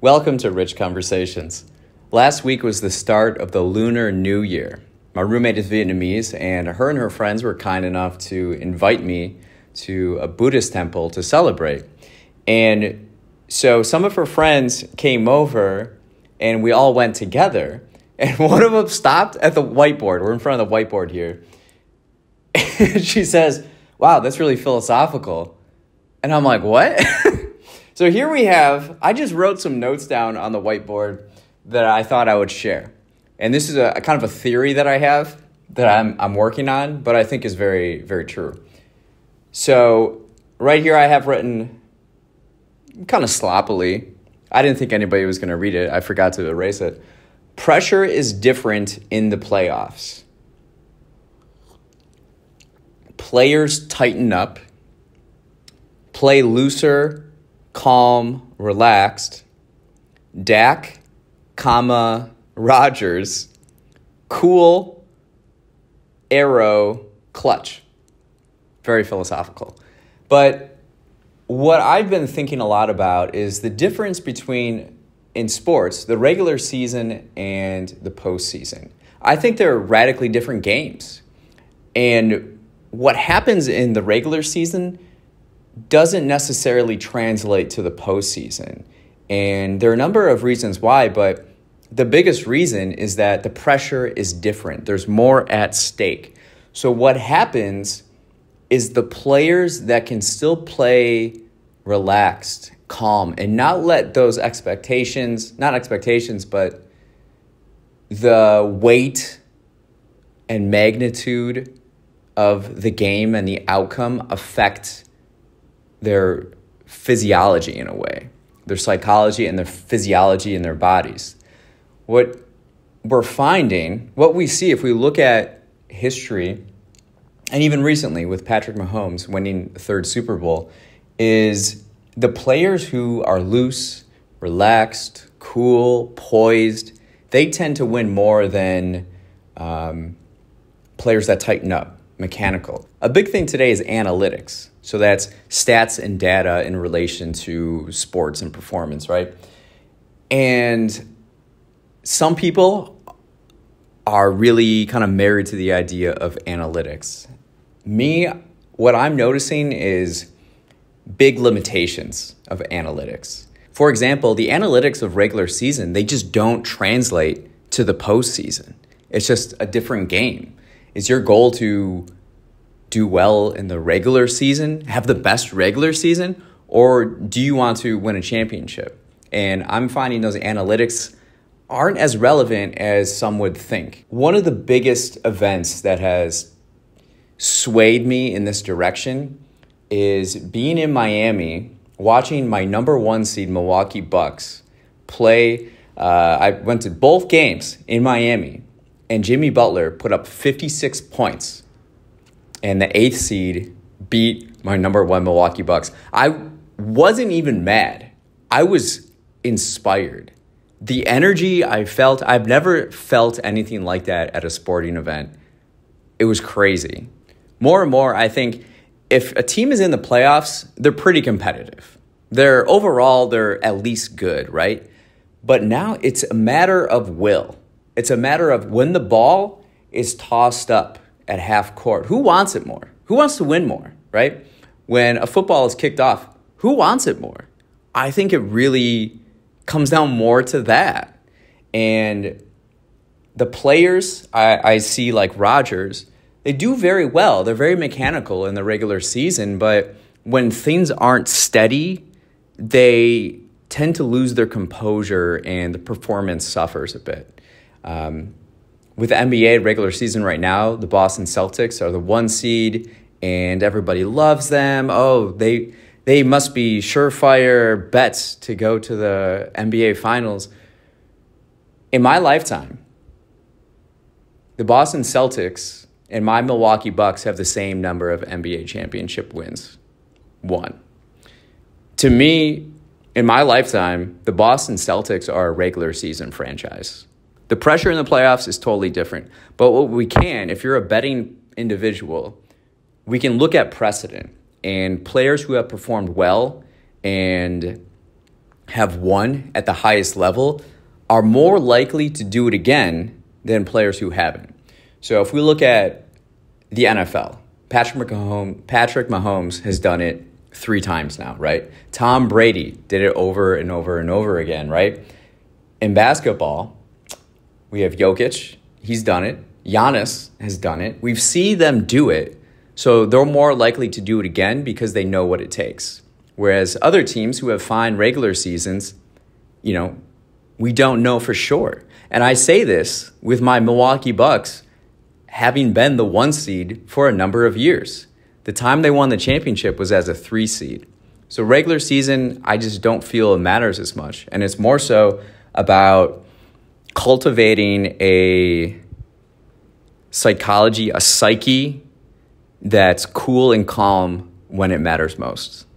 Welcome to Rich Conversations. Last week was the start of the Lunar New Year. My roommate is Vietnamese, and her and her friends were kind enough to invite me to a Buddhist temple to celebrate. And so some of her friends came over, and we all went together. And one of them stopped at the whiteboard. We're in front of the whiteboard here. And she says, Wow, that's really philosophical. And I'm like, What? So here we have, I just wrote some notes down on the whiteboard that I thought I would share. And this is a, a, kind of a theory that I have that I'm, I'm working on, but I think is very, very true. So right here I have written kind of sloppily. I didn't think anybody was going to read it. I forgot to erase it. Pressure is different in the playoffs. Players tighten up, play looser calm, relaxed. Dak, comma, Rodgers, cool, arrow, clutch. Very philosophical. But what I've been thinking a lot about is the difference between in sports, the regular season and the postseason. I think they're radically different games. And what happens in the regular season doesn't necessarily translate to the postseason. And there are a number of reasons why, but the biggest reason is that the pressure is different. There's more at stake. So, what happens is the players that can still play relaxed, calm, and not let those expectations, not expectations, but the weight and magnitude of the game and the outcome affect their physiology in a way, their psychology and their physiology in their bodies. What we're finding, what we see if we look at history, and even recently with Patrick Mahomes winning the third Super Bowl, is the players who are loose, relaxed, cool, poised, they tend to win more than um, players that tighten up, mechanical. A big thing today is analytics. So that's stats and data in relation to sports and performance, right? And some people are really kind of married to the idea of analytics. Me, what I'm noticing is big limitations of analytics. For example, the analytics of regular season, they just don't translate to the postseason. It's just a different game. Is your goal to do well in the regular season, have the best regular season, or do you want to win a championship? And I'm finding those analytics aren't as relevant as some would think. One of the biggest events that has swayed me in this direction is being in Miami, watching my number one seed Milwaukee Bucks play. Uh, I went to both games in Miami, and Jimmy Butler put up 56 points and the eighth seed beat my number one Milwaukee Bucks. I wasn't even mad. I was inspired. The energy I felt, I've never felt anything like that at a sporting event. It was crazy. More and more, I think if a team is in the playoffs, they're pretty competitive. They're overall, they're at least good, right? But now it's a matter of will. It's a matter of when the ball is tossed up at half court. Who wants it more? Who wants to win more, right? When a football is kicked off, who wants it more? I think it really comes down more to that. And the players I, I see, like Rodgers, they do very well. They're very mechanical in the regular season, but when things aren't steady, they tend to lose their composure and the performance suffers a bit. Um, with the NBA regular season right now, the Boston Celtics are the one seed and everybody loves them. Oh, they they must be surefire bets to go to the NBA finals. In my lifetime, the Boston Celtics and my Milwaukee Bucks have the same number of NBA championship wins. One. To me, in my lifetime, the Boston Celtics are a regular season franchise. The pressure in the playoffs is totally different. But what we can, if you're a betting individual, we can look at precedent and players who have performed well and have won at the highest level are more likely to do it again than players who haven't. So if we look at the NFL, Patrick Mahomes, Patrick Mahomes has done it three times now, right? Tom Brady did it over and over and over again, right? In basketball, we have Jokic, he's done it. Giannis has done it. We've seen them do it, so they're more likely to do it again because they know what it takes. Whereas other teams who have fine regular seasons, you know, we don't know for sure. And I say this with my Milwaukee Bucks having been the one seed for a number of years. The time they won the championship was as a three seed. So, regular season, I just don't feel it matters as much. And it's more so about cultivating a psychology, a psyche that's cool and calm when it matters most.